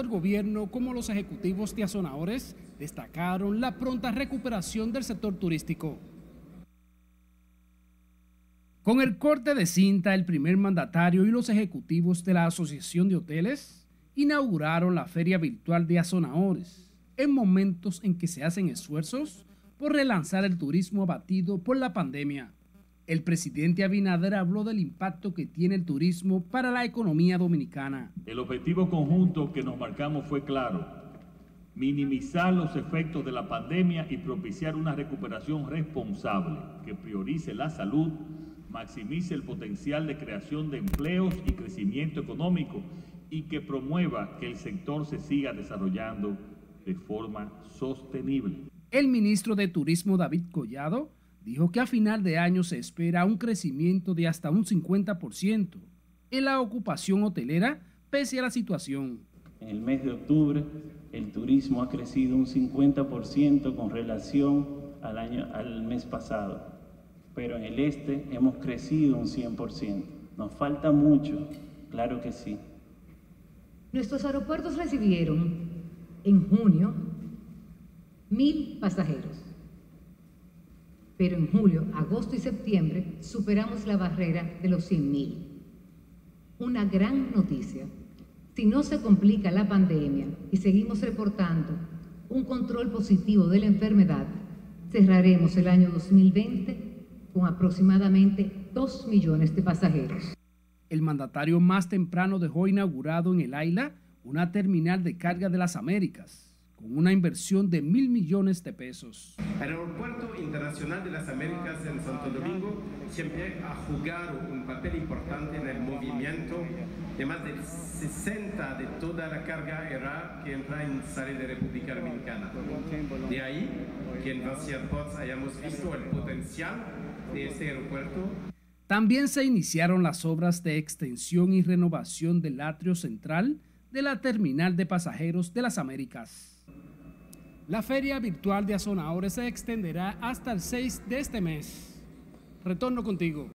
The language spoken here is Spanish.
El gobierno como los ejecutivos de Azonadores destacaron la pronta recuperación del sector turístico. Con el corte de cinta, el primer mandatario y los ejecutivos de la Asociación de Hoteles inauguraron la feria virtual de Azonadores en momentos en que se hacen esfuerzos por relanzar el turismo abatido por la pandemia. El presidente Abinader habló del impacto que tiene el turismo para la economía dominicana. El objetivo conjunto que nos marcamos fue claro, minimizar los efectos de la pandemia y propiciar una recuperación responsable que priorice la salud, maximice el potencial de creación de empleos y crecimiento económico y que promueva que el sector se siga desarrollando de forma sostenible. El ministro de Turismo David Collado dijo que a final de año se espera un crecimiento de hasta un 50% en la ocupación hotelera pese a la situación. En el mes de octubre el turismo ha crecido un 50% con relación al, año, al mes pasado, pero en el este hemos crecido un 100%. Nos falta mucho, claro que sí. Nuestros aeropuertos recibieron en junio mil pasajeros pero en julio, agosto y septiembre superamos la barrera de los 100.000. Una gran noticia. Si no se complica la pandemia y seguimos reportando un control positivo de la enfermedad, cerraremos el año 2020 con aproximadamente 2 millones de pasajeros. El mandatario más temprano dejó inaugurado en el AILA una terminal de carga de las Américas con una inversión de mil millones de pesos. El Aeropuerto Internacional de las Américas en Santo Domingo siempre ha jugado un papel importante en el movimiento de más del 60 de toda la carga aérea que entra y sale de República Dominicana. De ahí que en Ports hayamos visto el potencial de este aeropuerto. También se iniciaron las obras de extensión y renovación del atrio central de la terminal de pasajeros de las Américas. La feria virtual de Azonadores se extenderá hasta el 6 de este mes. Retorno contigo.